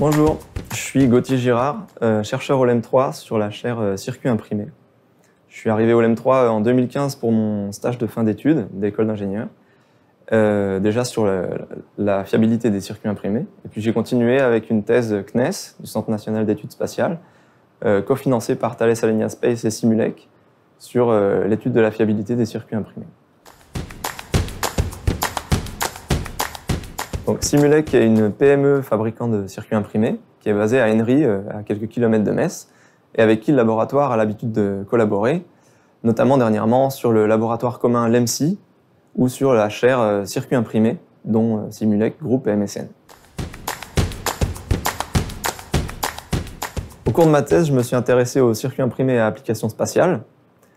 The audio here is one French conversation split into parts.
Bonjour, je suis Gauthier Girard, euh, chercheur au LEM3 sur la chaire euh, circuit imprimé. Je suis arrivé au LEM3 en 2015 pour mon stage de fin d'études d'école d'ingénieur, euh, déjà sur la, fiabilité des circuits imprimés. Et puis j'ai continué avec une thèse CNES, du Centre national d'études spatiales, euh, cofinancée par Thales Alenia Space et Simulec, sur euh, l'étude de la fiabilité des circuits imprimés. Simulec est une PME fabricant de circuits imprimés qui est basée à Henry, euh, à quelques kilomètres de Metz, et avec qui le laboratoire a l'habitude de collaborer, notamment dernièrement sur le laboratoire commun LEMSI ou sur la chaire euh, circuits imprimés, dont euh, Simulec groupe et MSN. Au cours de ma thèse, je me suis intéressé aux circuits imprimés à applications spatiales,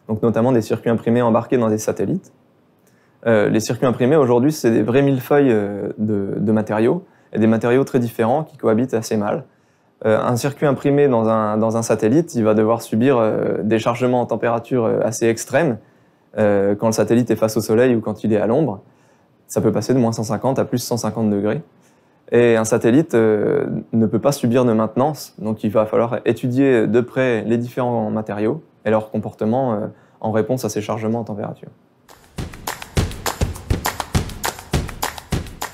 donc notamment des circuits imprimés embarqués dans des satellites. Euh, les circuits imprimés aujourd'hui, c'est des vrais millefeuilles euh, de, matériaux, et des matériaux très différents qui cohabitent assez mal. Euh, un circuit imprimé dans un, satellite, il va devoir subir des chargements en température assez extrêmes quand le satellite est face au soleil ou quand il est à l'ombre. Ça peut passer de moins 150 à plus 150 degrés. Et un satellite ne peut pas subir de maintenance, donc il va falloir étudier de près les différents matériaux et leur comportement en réponse à ces chargements en température.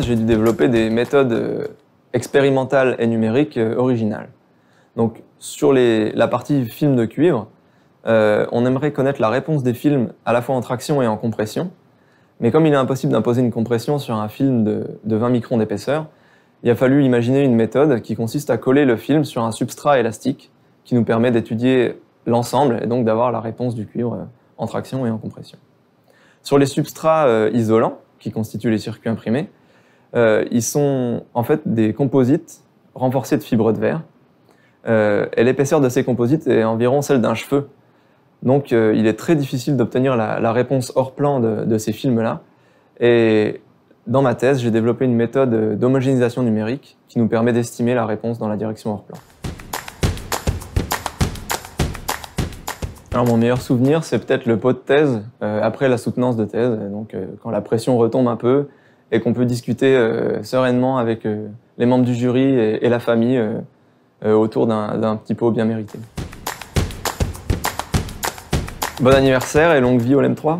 J'ai dû développer des méthodes euh, expérimentales et numériques euh, originales. Donc, sur la partie film de cuivre, euh, on aimerait connaître la réponse des films à la fois en traction et en compression. Mais comme il est impossible d'imposer une compression sur un film de, de 20 microns d'épaisseur, il a fallu imaginer une méthode qui consiste à coller le film sur un substrat élastique qui nous permet d'étudier l'ensemble et donc d'avoir la réponse du cuivre en traction et en compression. Sur les substrats isolants, qui constituent les circuits imprimés, euh, ils sont en fait des composites renforcés de fibres de verre. Euh, et l'épaisseur de ces composites est environ celle d'un cheveu. Donc euh, il est très difficile d'obtenir la, réponse hors plan de, ces films-là. Et dans ma thèse, j'ai développé une méthode d'homogénéisation numérique qui nous permet d'estimer la réponse dans la direction hors plan. Alors mon meilleur souvenir, c'est peut-être le pot de thèse après la soutenance de thèse. Donc quand la pression retombe un peu, et qu'on peut discuter euh, sereinement avec euh, les membres du jury et, la famille euh, autour d'un petit pot bien mérité. Bon anniversaire et longue vie au LEM3